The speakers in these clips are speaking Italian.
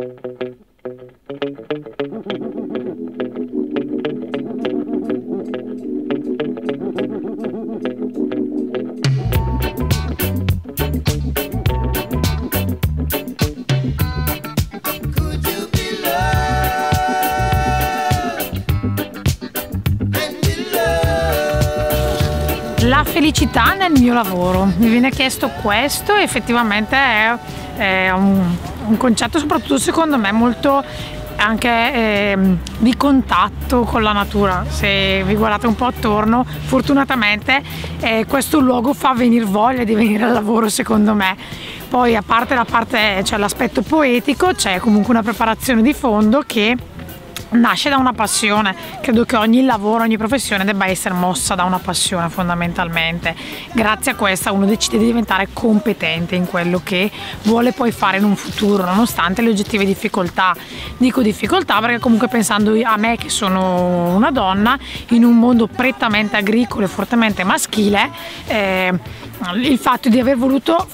La felicità nel mio lavoro. Mi viene chiesto questo e effettivamente è, è un, un, concetto soprattutto secondo me molto anche eh, di contatto con la natura. Se vi guardate un po' attorno, fortunatamente eh, questo luogo fa venire voglia di venire al lavoro secondo me. Poi a parte la cioè l'aspetto poetico, c'è comunque una preparazione di fondo che nasce da una passione, credo che ogni lavoro, ogni professione debba essere mossa da una passione fondamentalmente. Grazie a questa uno decide di diventare competente in quello che vuole poi fare in un futuro, nonostante le oggettive difficoltà. Dico difficoltà perché comunque pensando a me che sono una donna in un mondo prettamente agricolo e fortemente maschile, eh, il fatto di aver voluto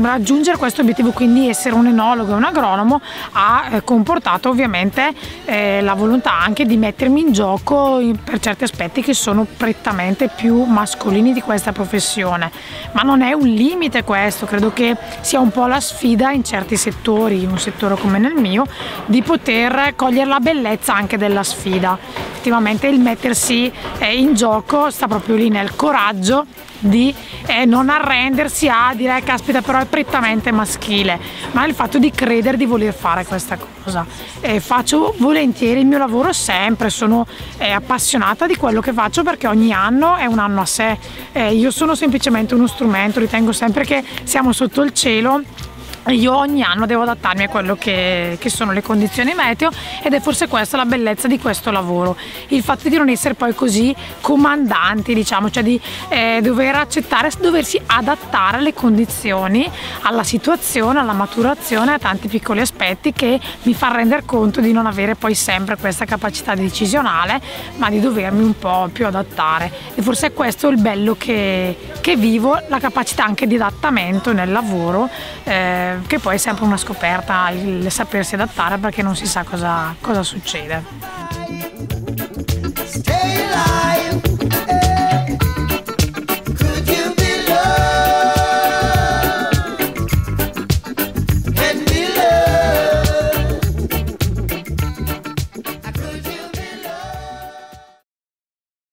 raggiungere questo obiettivo, quindi essere un enologo e un agronomo, ha eh, comportato ovviamente eh, la volontà anche di mettermi in gioco per certi aspetti che sono prettamente più mascolini di questa professione. Ma non è un limite questo, credo che sia un po' la sfida in certi settori, in un settore come nel mio, di poter cogliere la bellezza anche della sfida. Effettivamente il mettersi eh, in gioco sta proprio lì nel coraggio di eh, non arrendersi a dire caspita però è prettamente maschile, ma il fatto di credere di voler fare questa cosa. Eh, faccio volentieri il mio lavoro sempre, sono eh, appassionata di quello che faccio perché ogni anno è un anno a sé. Eh, io sono semplicemente uno strumento, ritengo sempre che siamo sotto il cielo io ogni anno devo adattarmi a quello che, che, sono le condizioni meteo ed è forse questa la bellezza di questo lavoro. Il fatto di non essere poi così comandanti diciamo cioè di eh, dover accettare doversi adattare alle condizioni alla situazione alla maturazione a tanti piccoli aspetti che mi fa rendere conto di non avere poi sempre questa capacità decisionale ma di dovermi un po' più adattare. E forse è questo il bello che, che vivo la capacità anche di adattamento nel lavoro eh, che poi è sempre una scoperta il sapersi adattare perché non si sa cosa, cosa succede. Stay alive.